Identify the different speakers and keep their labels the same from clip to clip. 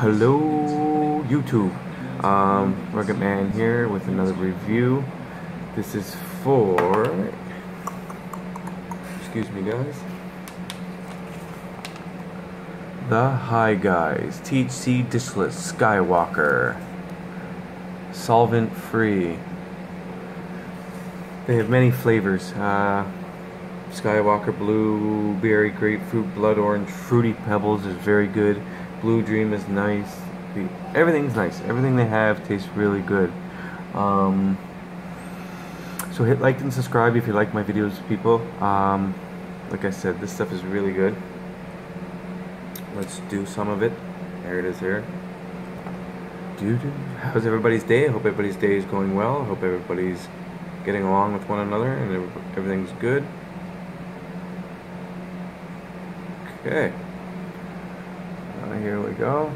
Speaker 1: Hello YouTube, um, Ruggidman here with another review. This is for, excuse me guys, the High Guys THC Distillate Skywalker, solvent free. They have many flavors. Uh, Skywalker Blueberry Grapefruit Blood Orange Fruity Pebbles is very good. Blue Dream is nice. The, everything's nice. Everything they have tastes really good. Um, so hit like and subscribe if you like my videos, people. Um, like I said, this stuff is really good. Let's do some of it. There it is here. How's everybody's day? I hope everybody's day is going well. I hope everybody's getting along with one another and everything's good. Okay. Here we go.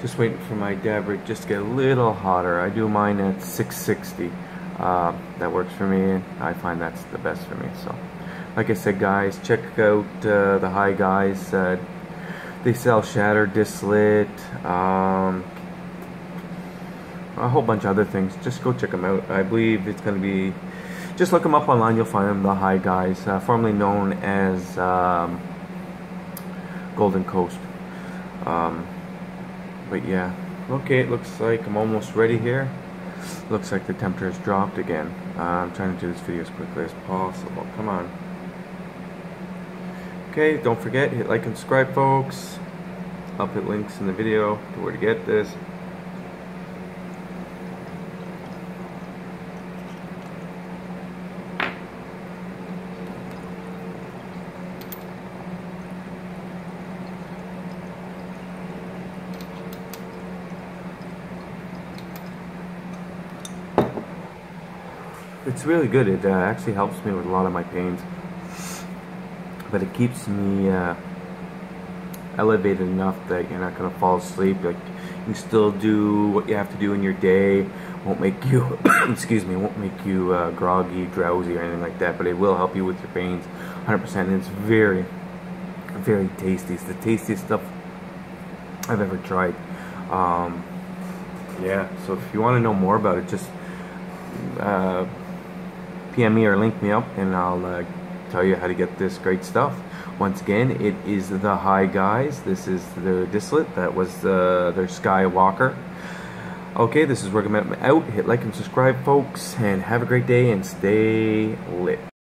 Speaker 1: Just waiting for my dab just to get a little hotter. I do mine at 660. Uh, that works for me. I find that's the best for me. So, like I said, guys, check out uh, the High Guys. Uh, they sell shatter distillate, um, a whole bunch of other things. Just go check them out. I believe it's going to be just look them up online. You'll find them. The High Guys, uh, formerly known as um, Golden Coast. Um, but yeah, okay. It looks like I'm almost ready here. Looks like the temperature has dropped again. Uh, I'm trying to do this video as quickly as possible. Come on. Okay, don't forget, hit like and subscribe, folks. I'll put links in the video to where to get this. It's really good. It uh, actually helps me with a lot of my pains. But it keeps me uh, elevated enough that you're not going to fall asleep. Like you still do what you have to do in your day. Won't make you, excuse me, won't make you uh, groggy, drowsy, or anything like that. But it will help you with your pains, 100%. And it's very, very tasty. It's the tastiest stuff I've ever tried. Um, yeah. So if you want to know more about it, just uh, PM me or link me up and I'll uh, tell you how to get this great stuff. Once again, it is the High Guys. This is the distillate. That was uh, their Skywalker. Okay, this is Rugged out. Hit like and subscribe, folks, and have a great day and stay lit.